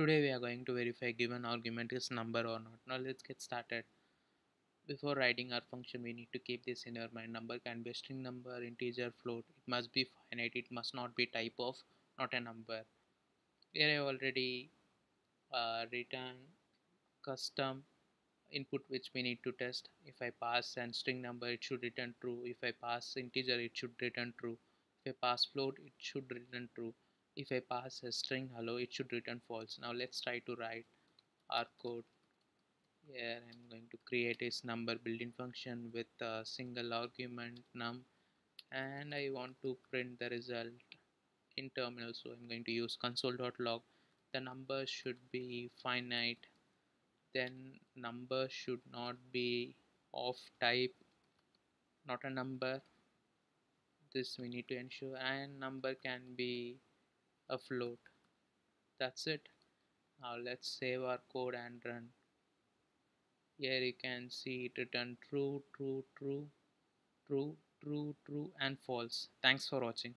Today we are going to verify given argument is number or not. Now let's get started. Before writing our function we need to keep this in our mind. Number can be a string number, integer, float. It must be finite. It must not be type of, not a number. Here I have already uh, written custom input which we need to test. If I pass and string number it should return true. If I pass integer it should return true. If I pass float it should return true if I pass a string hello it should return false. Now let's try to write our code. Here I'm going to create this number building function with a single argument num and I want to print the result in terminal. So I'm going to use console.log the number should be finite. Then number should not be of type not a number. This we need to ensure. And number can be a float that's it. Now let's save our code and run. Here you can see it return true true true true true true and false. Thanks for watching